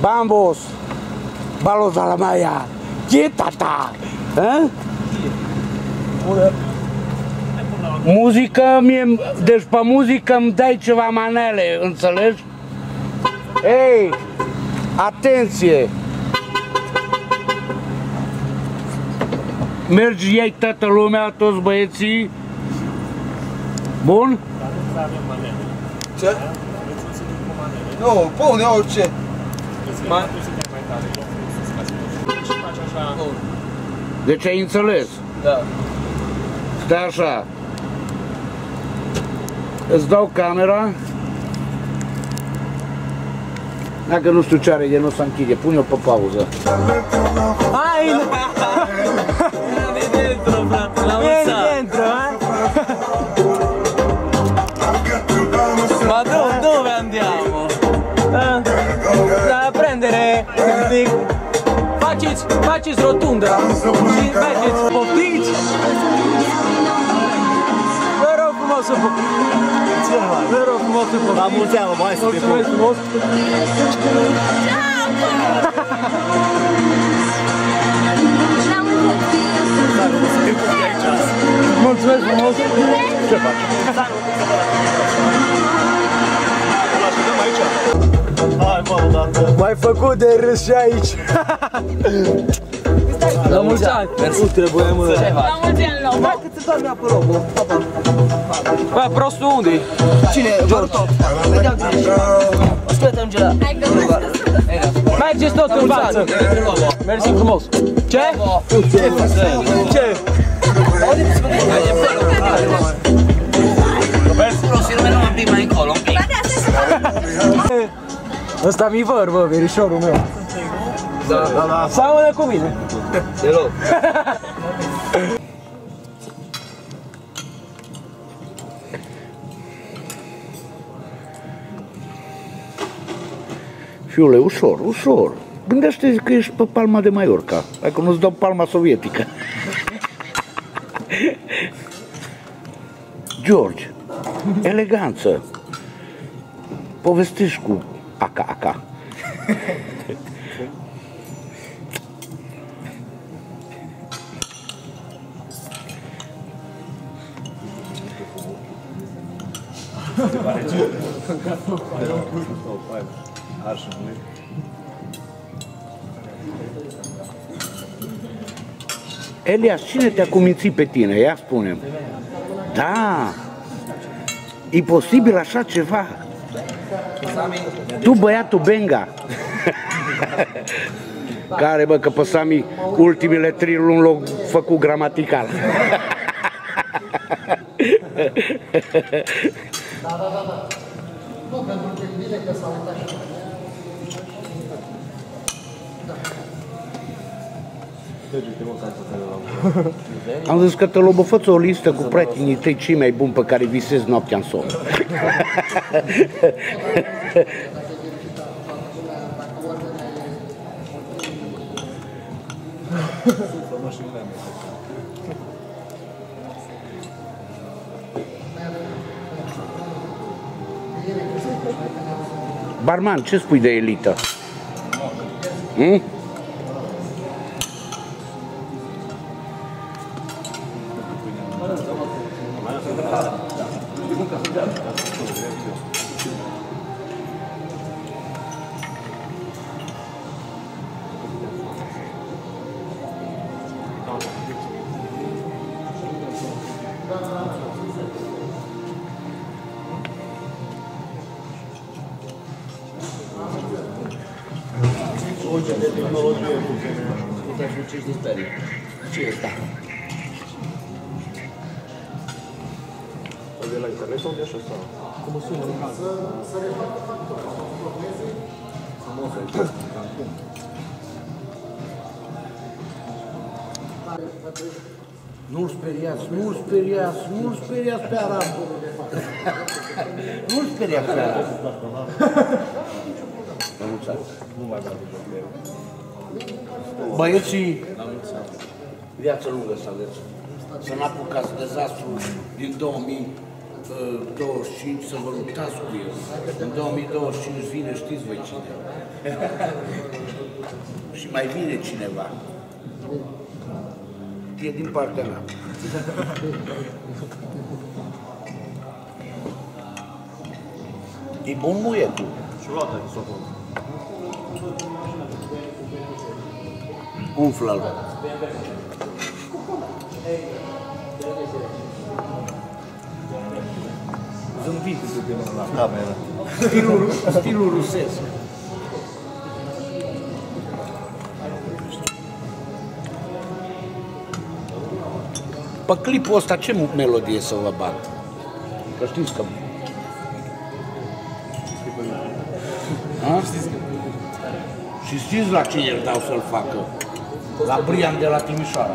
Bambos, balos la maya, quietata, eh? Muzică, mie, deci pe muzică îmi dai ceva manele, înțelegi? Ei, atenție! Mergi, iei toată lumea, toți băieții. Bun? Ce? Nu, pune orice. Mai... Deci ai înțeles. Da. Stai așa. Îți dau camera. Dacă nu știu ce are, de nu să închide, pune-o pe pauză. Hai! Faceți, faceți rotundă și mergeți, poftiți! Vă rog frumos să poftiți! Vă rog frumos să poftiți! La mulți ani, mai să te Mulțumesc frumos! Mulțumesc frumos! Ce faci? Hai, mă, odată. M-ai făcut de râs și aici! La mulți ani! Nu trebuie, mă. La mulți ani, la Hai că ți dau mi apă robul. Bă, prostul unde -i? Cine? Bartot. Vedeam cine și Ascultă-mi ce la. Hai că mă Mergeți tot în față! Mersi frumos! Ce? Ce? Ăsta mi văr, bă, verișorul meu. Da, da, da. Seamănă cu mine. Deloc. Fiule, ușor, ușor. Gândește că ești pe palma de Mallorca. Hai că nu-ți dau palma sovietică. George, eleganță. Povestești cu aca-aca. Elias, cine te-a cumințit pe tine? Ia spune Da, e posibil așa ceva. Tu băiatul Benga. Care, bă, că pe Sami ultimele trei luni l-au făcut gramatical. Am zis că te lobă, fă o listă cu prietenii tăi cei mai buni pe care visezi noaptea în somn. Barman, ce spui de elită? Hmm? hoje de tehnologie nu te ajungi de sperie. Ce e asta? Tá. De internet de așa sau? Cum o sună? Nu speriați, nu speriați, nu speriați pe arab. Nu speriați pe. La mulți ani. Băieții, viață lungă să aveți. Să n-apucați dezastru din 2000 25 să vă luptați cu el. În 2025 vine, știți voi cine. Și mai vine cineva. E din partea mea. E bun muietul. Ciulata di sopra. Umflă-l. Zâmbit La camera. stilul, stilul rusesc. Pe clipul ăsta ce melodie să vă bag? Că știți că... A? Și știți la ce el dau să-l facă? La Brian de la Timișoara.